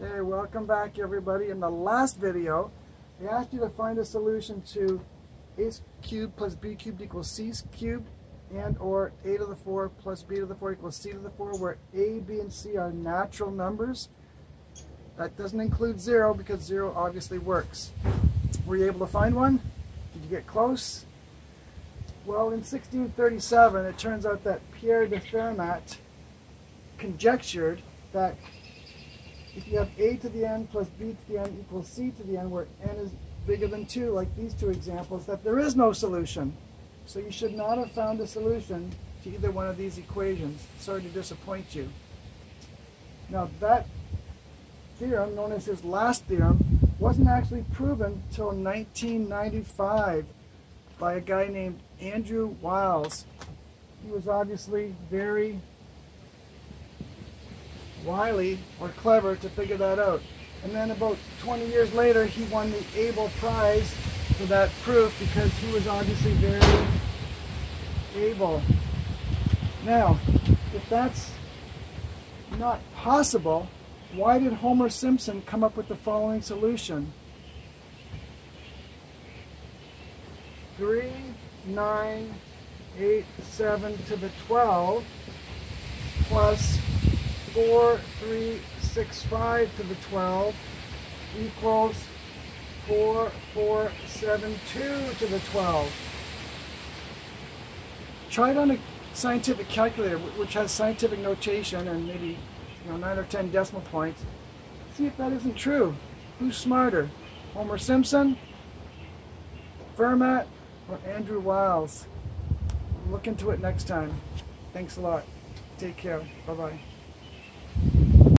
Hey, welcome back everybody. In the last video, I asked you to find a solution to a cubed plus b cubed equals c cubed and or a to the 4 plus b to the 4 equals c to the 4 where a, b, and c are natural numbers. That doesn't include 0 because 0 obviously works. Were you able to find one? Did you get close? Well, in 1637, it turns out that Pierre de Fermat conjectured that if you have a to the n plus b to the n equals c to the n, where n is bigger than 2, like these two examples, that there is no solution. So you should not have found a solution to either one of these equations. Sorry to disappoint you. Now that theorem, known as his last theorem, wasn't actually proven until 1995 by a guy named Andrew Wiles. He was obviously very wily or clever to figure that out. And then about 20 years later, he won the Abel Prize for that proof because he was obviously very able. Now, if that's not possible, why did Homer Simpson come up with the following solution? 3, 9, 8, 7 to the 12 plus 4, 3, 6, 5 to the 12 equals 4, 4, 7, 2 to the 12. Try it on a scientific calculator, which has scientific notation and maybe you know, 9 or 10 decimal points. See if that isn't true. Who's smarter, Homer Simpson, Fermat, or Andrew Wiles? Look into it next time. Thanks a lot. Take care. Bye-bye.